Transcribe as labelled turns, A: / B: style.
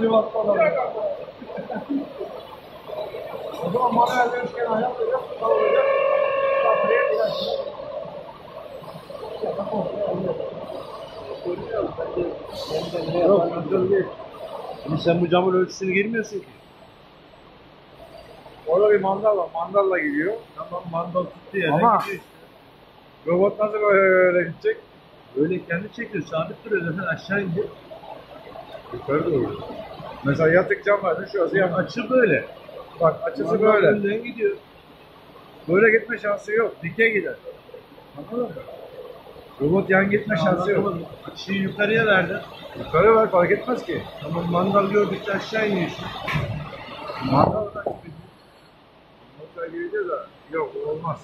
A: Sivas'ta da. O zaman manuel demişken ayak koyacak, kavuracak. Kafaya girer.
B: Yok kontrol değil. Şimdi sen bu camın ölçüsünü girmiyorsun ki.
A: Orada bir mandal var. Mandalla gidiyor.
B: Tamam mandal tuttu yerden
A: Ama-
B: gidiyor.
A: Robot nasıl böyle gidecek?
B: Böyle kendi çekiyor. Sabit duruyor zaten aşağı indir.
A: Yukarı doğru. Mesela yatık cam var. Şurası yan.
B: Açı böyle.
A: Bak açısı
B: Mandal
A: böyle.
B: önden gidiyor.
A: Böyle gitme şansı yok. Dike gider. Anladın mı? Robot yan gitme şansı yok.
B: Açıyı yukarıya verdi.
A: Yukarı var fark etmez ki.
B: Tamam mandal gördükçe aşağı iniyor işte.
A: Mandal da gireceğiz ha. Yok olmaz.